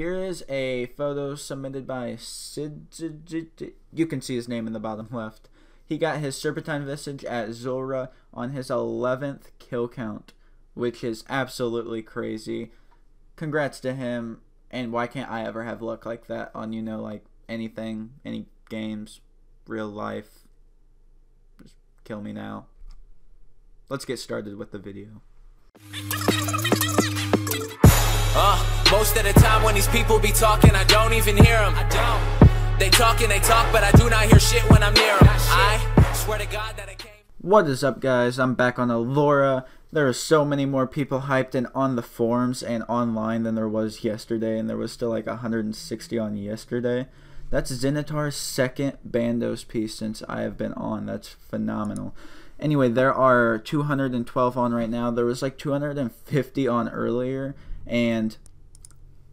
Here is a photo submitted by Sid. You can see his name in the bottom left. He got his Serpentine Visage at Zulrah on his 11th kill count, which is absolutely crazy. Congrats to him, and why can't I ever have luck like that on, you know, like anything, any games, real life? Just kill me now. Let's get started with the video. Uh, most of the time when these people be talking, I don't even hear them. I don't. They talk and they talk, but I do not hear shit when I'm near them. I swear to God that I came. What is up, guys? I'm back on Alora. There are so many more people hyped in on the forums and online than there was yesterday, and there was still like 160 on yesterday. That's Zenitar's second Bandos piece since I have been on. That's phenomenal. Anyway, there are 212 on right now. There was like 250 on earlier, and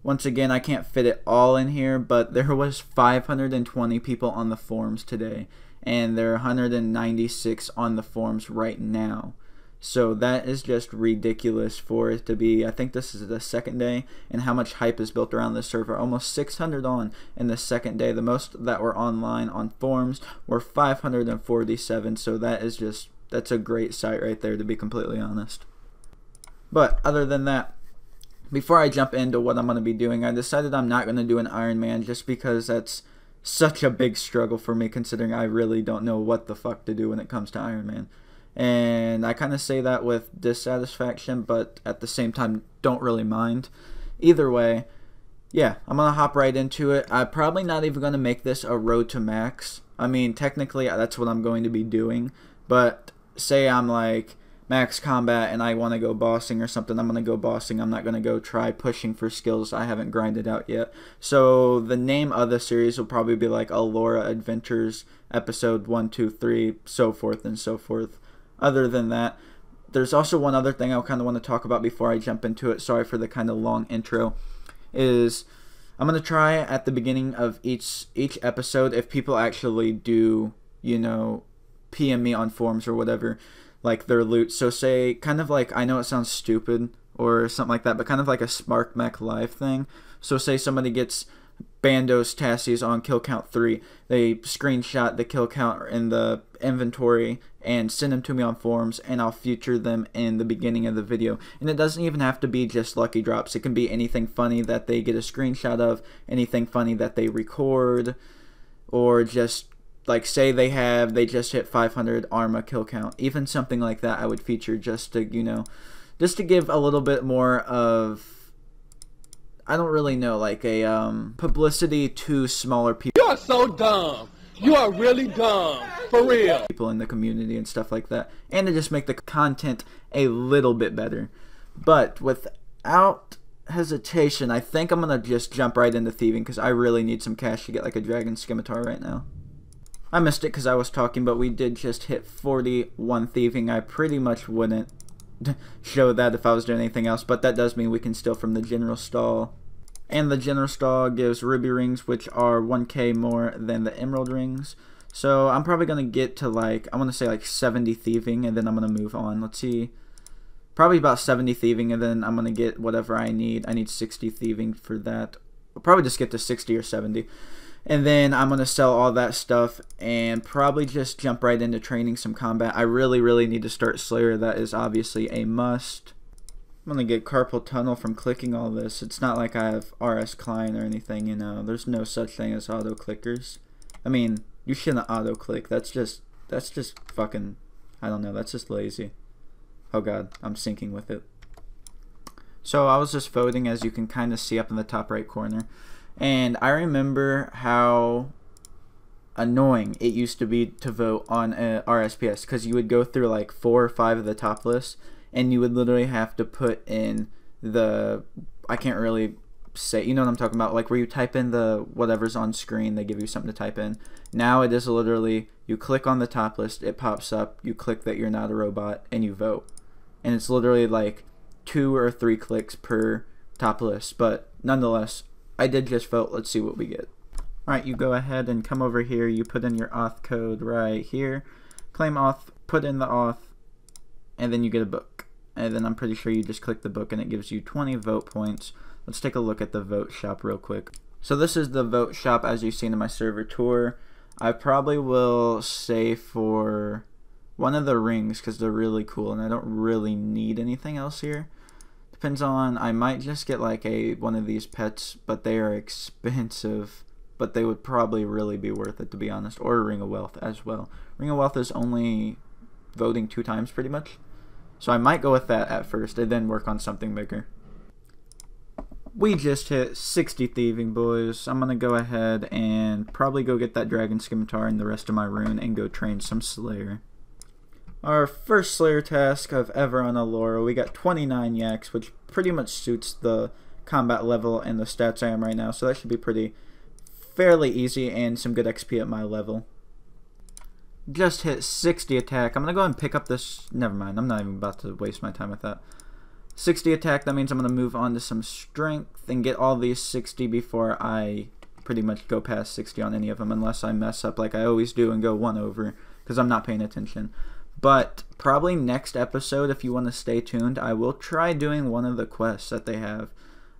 once again, I can't fit it all in here, but there was 520 people on the forums today, and there are 196 on the forums right now. So that is just ridiculous for it to be. I think this is the second day, and how much hype is built around this server. Almost 600 on in the second day. The most that were online on forums were 547. So that is just that's a great site right there, to be completely honest. But other than that, before I jump into what I'm going to be doing, I decided I'm not going to do an Iron Man just because that's such a big struggle for me considering I really don't know what the fuck to do when it comes to Iron Man. And I kind of say that with dissatisfaction, but at the same time, don't really mind. Either way, yeah, I'm going to hop right into it. I'm probably not even going to make this a road to max. I mean, technically, that's what I'm going to be doing. But say I'm like max combat and I want to go bossing or something, I'm going to go bossing. I'm not going to go try pushing for skills I haven't grinded out yet. So the name of the series will probably be like Alora Adventures episode 1, 2, 3, so forth and so forth. Other than that, there's also one other thing I kind of want to talk about before I jump into it. Sorry for the kind of long intro. Is I'm gonna try at the beginning of each each episode if people actually do you know PM me on forums or whatever like their loot. So say kind of like I know it sounds stupid or something like that, but kind of like a Sparc Mac Live thing. So say somebody gets Bandos Tassies on kill count 3. They screenshot the kill count in the inventory and send them to me on forums and I'll feature them in the beginning of the video. And it doesn't even have to be just lucky drops. It can be anything funny that they get a screenshot of, anything funny that they record, or just like say they have they just hit 500 arma kill count even something like that i would feature just to you know just to give a little bit more of i don't really know like a um publicity to smaller people you are so dumb. You are really dumb. For real. people in the community and stuff like that and to just make the content a little bit better. But without hesitation i think i'm gonna just jump right into thieving because i really need some cash to get like a dragon scimitar right now I missed it because I was talking, but we did just hit 41 thieving. I pretty much wouldn't show that if I was doing anything else, but that does mean we can steal from the general stall. And the general stall gives ruby rings, which are 1k more than the emerald rings. So I'm probably going to get to like, I want to say like 70 thieving, and then I'm going to move on. Let's see. Probably about 70 thieving, and then I'm going to get whatever I need. I need 60 thieving for that. I'll probably just get to 60 or 70. And then I'm going to sell all that stuff and probably just jump right into training some combat. I really, really need to start Slayer. That is obviously a must. I'm going to get Carpal Tunnel from clicking all this. It's not like I have RS Client or anything, you know. There's no such thing as auto clickers. I mean, you shouldn't auto click. That's just, that's just fucking, I don't know. That's just lazy. Oh god, I'm sinking with it. So I was just voting as you can kind of see up in the top right corner. And I remember how annoying it used to be to vote on a RSPS because you would go through like four or five of the top lists and you would literally have to put in the I can't really say you know what I'm talking about? Like where you type in the whatever's on screen they give you something to type in. Now it is literally you click on the top list it pops up you click that you're not a robot and you vote. And it's literally like two or three clicks per top list but nonetheless I did just vote. Let's see what we get. Alright, you go ahead and come over here. You put in your auth code right here. Claim auth, put in the auth, and then you get a book. And then I'm pretty sure you just click the book and it gives you 20 vote points. Let's take a look at the vote shop real quick. So this is the vote shop as you've seen in my server tour. I probably will say for one of the rings because they're really cool and I don't really need anything else here. Depends on, I might just get like a one of these pets, but they are expensive. But they would probably really be worth it to be honest. Or Ring of Wealth as well. Ring of Wealth is only voting two times pretty much. So I might go with that at first and then work on something bigger. We just hit 60 thieving boys. I'm gonna go ahead and probably go get that dragon scimitar and the rest of my rune and go train some slayer. Our first Slayer task of ever on Alora, we got 29 yaks, which pretty much suits the combat level and the stats I am right now, so that should be pretty fairly easy and some good XP at my level. Just hit 60 attack. I'm going to go and pick up this... Never mind, I'm not even about to waste my time with that. 60 attack, that means I'm going to move on to some strength and get all these 60 before I pretty much go past 60 on any of them, unless I mess up like I always do and go one over, because I'm not paying attention. But probably next episode, if you want to stay tuned, I will try doing one of the quests that they have.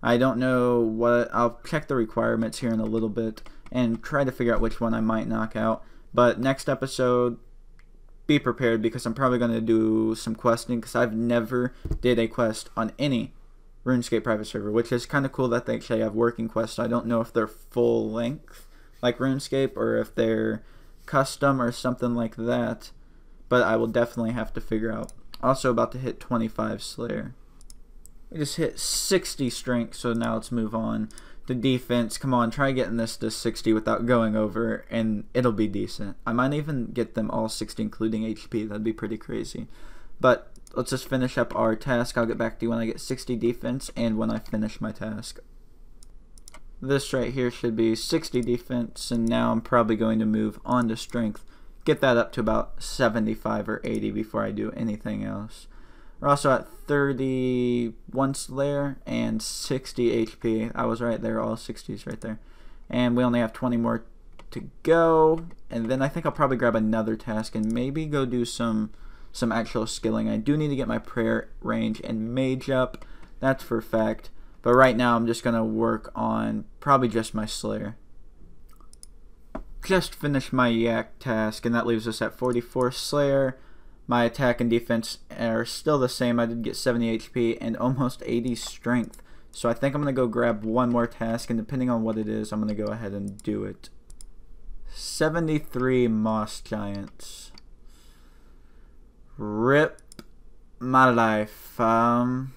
I don't know what, I'll check the requirements here in a little bit and try to figure out which one I might knock out. But next episode, be prepared because I'm probably going to do some questing because I've never did a quest on any RuneScape private server, which is kind of cool that they actually have working quests. I don't know if they're full length like RuneScape or if they're custom or something like that but I will definitely have to figure out. Also about to hit 25 Slayer. We just hit 60 strength, so now let's move on. The defense, come on, try getting this to 60 without going over, and it'll be decent. I might even get them all 60, including HP. That'd be pretty crazy. But let's just finish up our task. I'll get back to you when I get 60 defense and when I finish my task. This right here should be 60 defense, and now I'm probably going to move on to strength get that up to about 75 or 80 before I do anything else. We're also at 31 Slayer and 60 HP. I was right there, all 60s right there. And we only have 20 more to go. And then I think I'll probably grab another task and maybe go do some some actual skilling. I do need to get my prayer range and mage up. That's for fact. But right now I'm just going to work on probably just my Slayer just finished my yak task, and that leaves us at 44 Slayer. My attack and defense are still the same. I did get 70 HP and almost 80 strength. So I think I'm going to go grab one more task, and depending on what it is, I'm going to go ahead and do it. 73 Moss Giants. Rip my life. Um,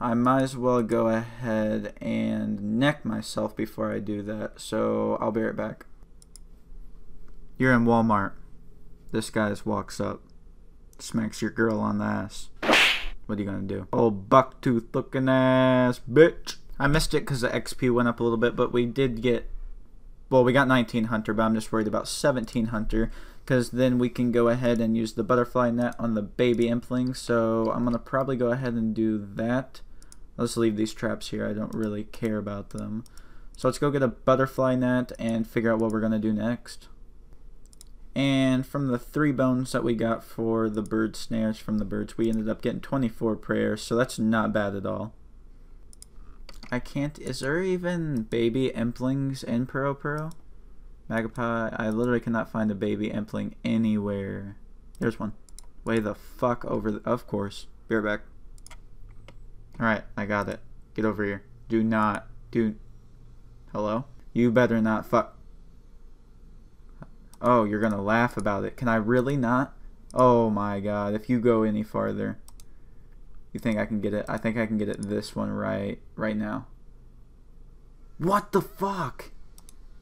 I might as well go ahead and neck myself before I do that. So I'll be right back. You're in Walmart. This guy just walks up, smacks your girl on the ass. What are you gonna do? Old bucktooth looking ass bitch. I missed it because the XP went up a little bit, but we did get. Well, we got 19 Hunter, but I'm just worried about 17 Hunter because then we can go ahead and use the butterfly net on the baby impling. So I'm gonna probably go ahead and do that. Let's leave these traps here. I don't really care about them. So let's go get a butterfly net and figure out what we're gonna do next. And from the three bones that we got for the bird snares from the birds, we ended up getting 24 prayers, so that's not bad at all. I can't, is there even baby implings in Puro Puro? Magpie, I literally cannot find a baby impling anywhere. There's one. Way the fuck over, the, of course. Be right back. Alright, I got it. Get over here. Do not, do, hello? You better not fuck. Oh, you're gonna laugh about it. Can I really not? Oh my god, if you go any farther. You think I can get it? I think I can get it this one right right now. What the fuck?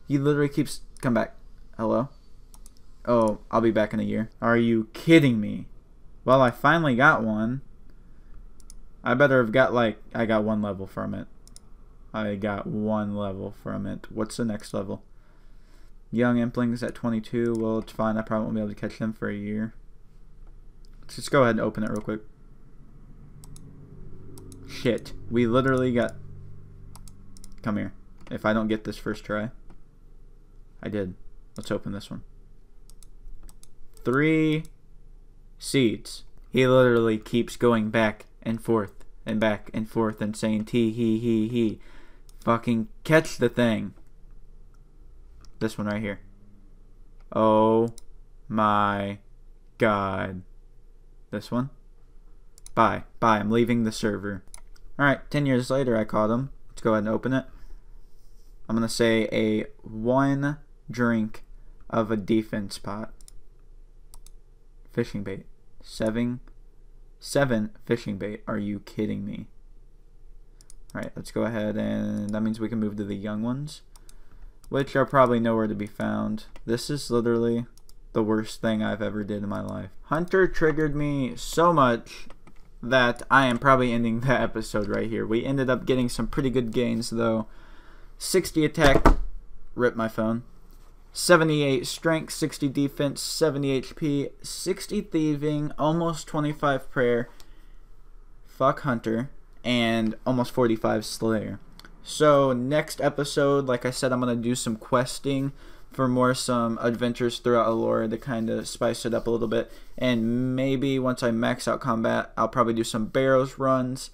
He literally keeps come back. Hello? Oh, I'll be back in a year. Are you kidding me? Well, I finally got one. I better have got like I got one level from it. I got one level from it. What's the next level? Young Implings at 22. Well, it's fine. I probably won't be able to catch them for a year. Let's just go ahead and open it real quick. Shit. We literally got... Come here. If I don't get this first try. I did. Let's open this one. Three seeds. He literally keeps going back and forth and back and forth and saying T he he he. Fucking catch the thing. This one right here. Oh my god. This one? Bye. Bye. I'm leaving the server. Alright, 10 years later I caught him. Let's go ahead and open it. I'm going to say a one drink of a defense pot. Fishing bait. Seven. Seven fishing bait. Are you kidding me? Alright, let's go ahead and that means we can move to the young ones. Which are probably nowhere to be found. This is literally the worst thing I've ever did in my life. Hunter triggered me so much that I am probably ending the episode right here. We ended up getting some pretty good gains though. 60 attack, rip my phone. 78 strength, 60 defense, 70 HP, 60 thieving, almost 25 prayer. Fuck Hunter and almost 45 Slayer. So next episode, like I said, I'm gonna do some questing for more some adventures throughout Alora to kind of spice it up a little bit. And maybe once I max out combat, I'll probably do some barrows runs.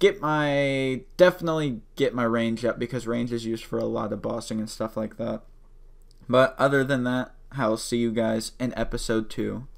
Get my definitely get my range up because range is used for a lot of bossing and stuff like that. But other than that, I'll see you guys in episode two.